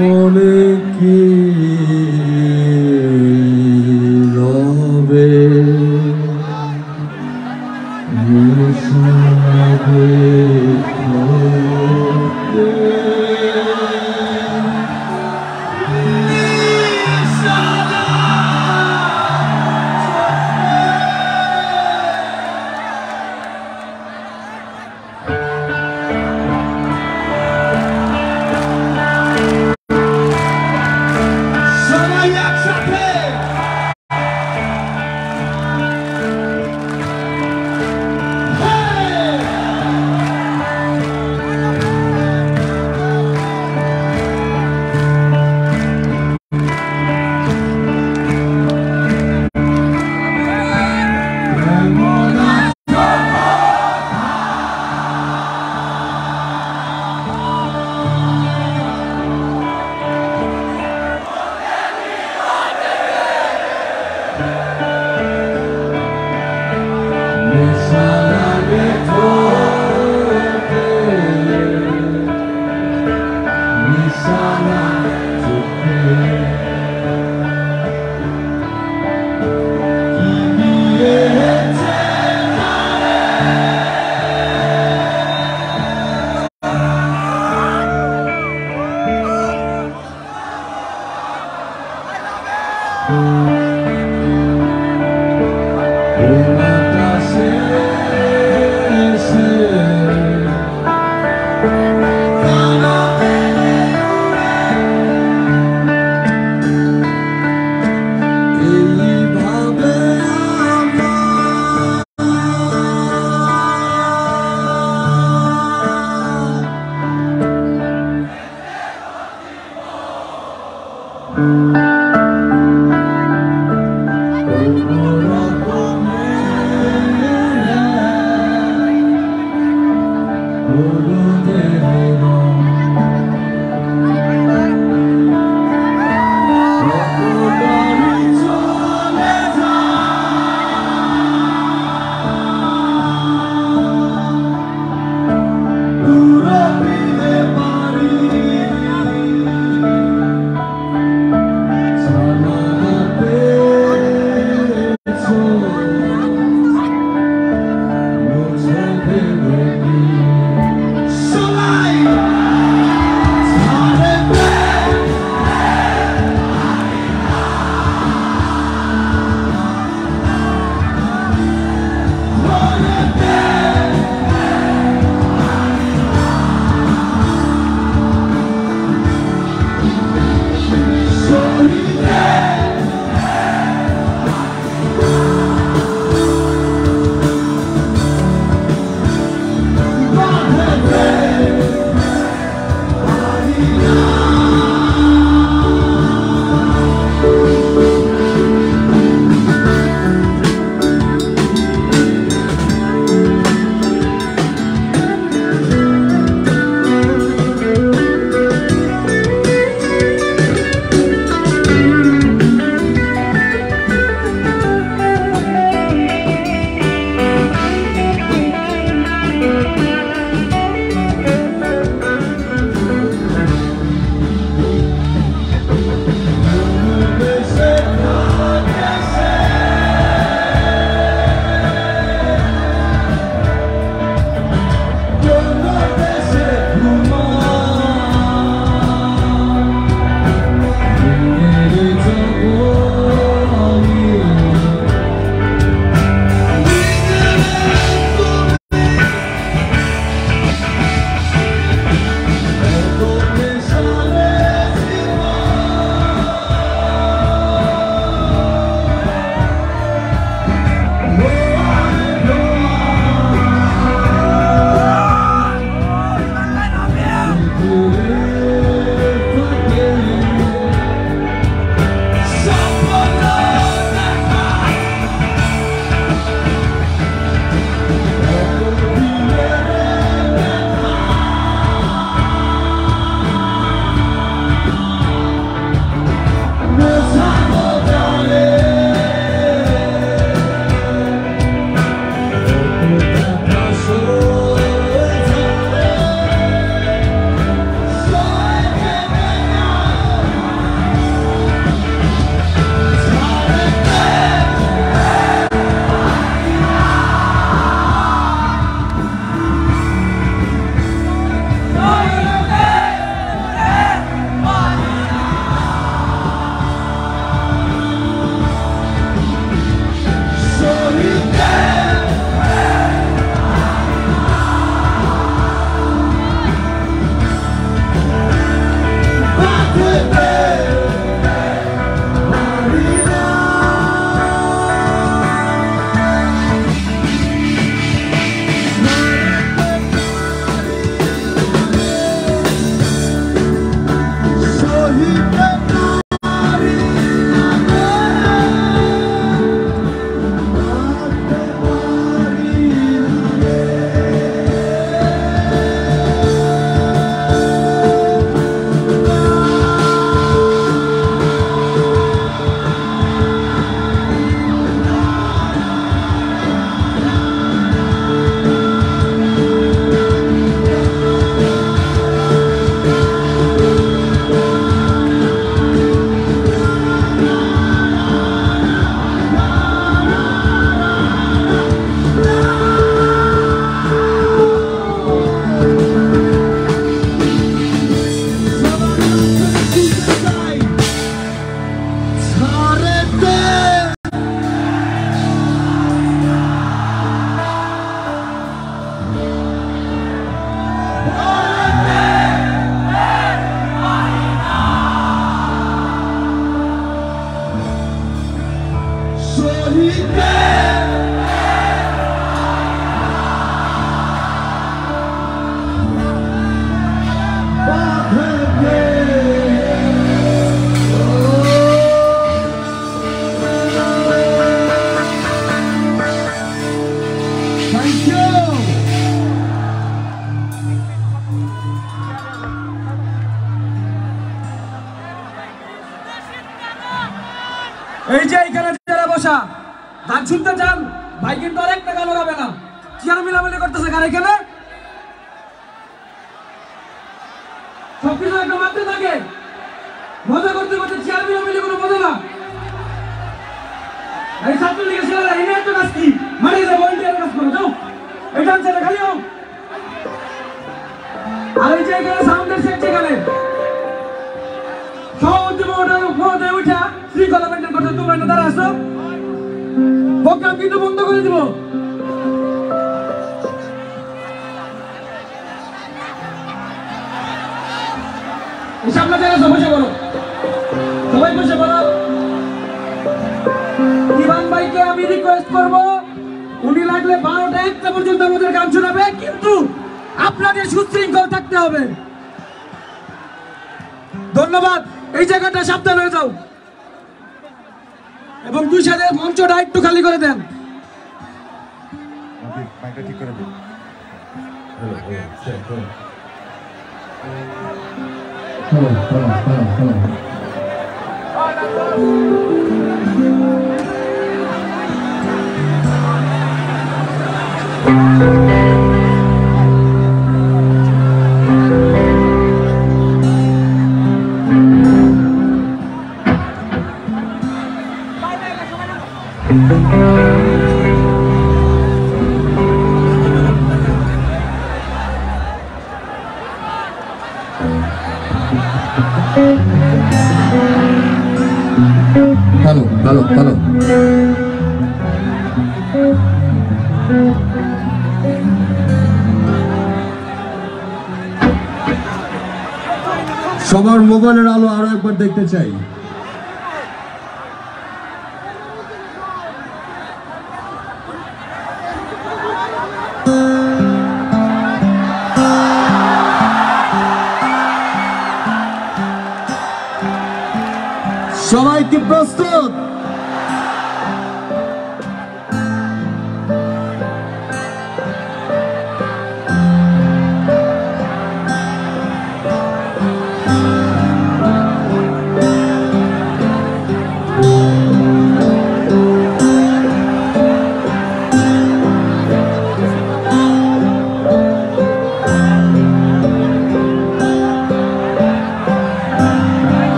মনে কি আর এই যে এখানে সাউন্ডের সেট যেখানে সহজে মোটর মোটে উঠা, শৃঙ্খলা মেনটেন করতে তোমরা না দাঁড়া আসো প্রোগ্রাম কিন্তু বন্ধ করে দিব। সামনে জায়গা বসে সবাই বসে পড়ো। ইভান ভাইকে আমি রিকোয়েস্ট করব। উনি লাগলে বারোটা একটা পর্যন্ত আমাদের গান শোনাবে, কিন্তু আপনাদের সুশৃঙ্খল থাকতে হবে। ধন্যবাদ। এই জায়গাটা সাবধান হয়ে যাও। এবং দুই সাথে মঞ্চটা একটু খালি করে দেন। আপনি মাইকটা ঠিক করে দিন। ভালো সবার মোবাইলের আলো আরও একবার দেখতে চাই।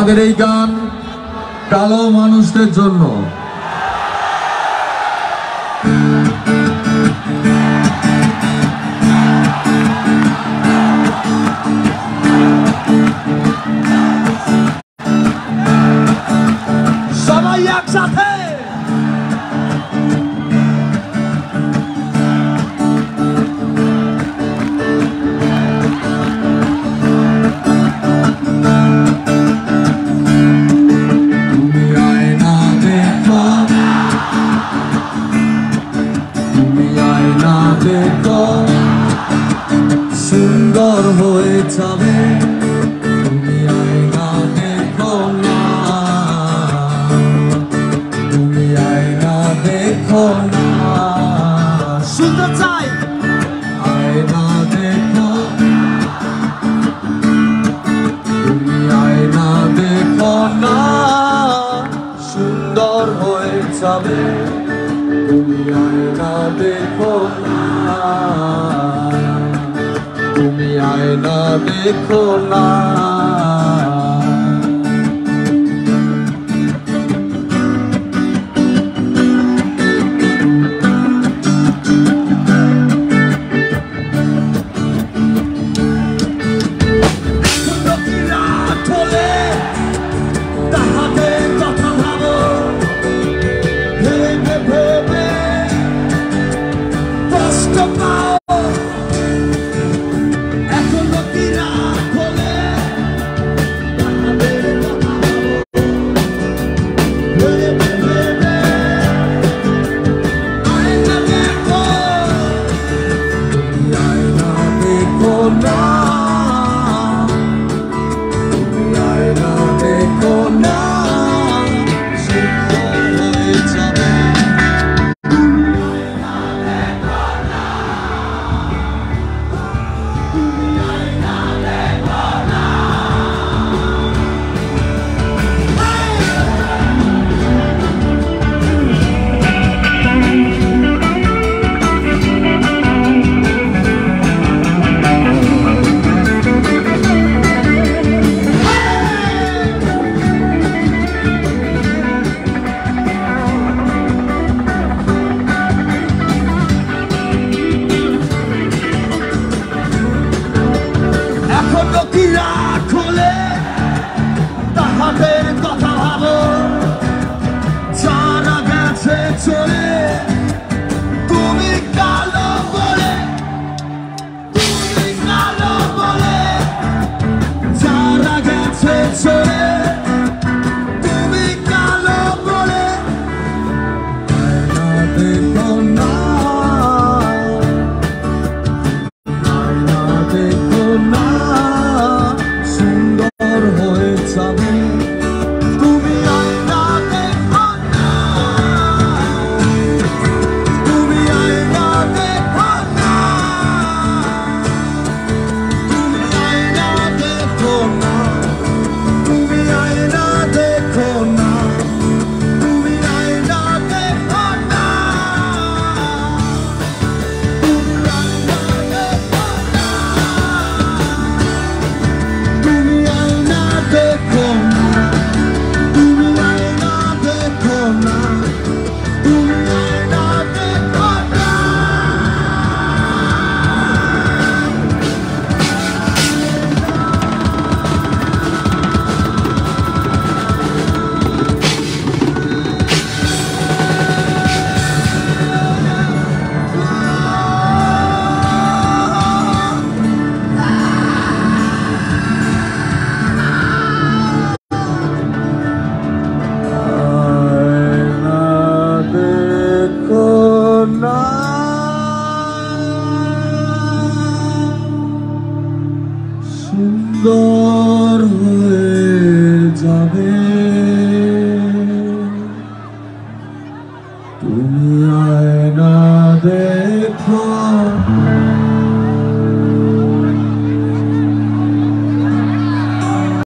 আমাদের এই গান কালো মানুষদের জন্য।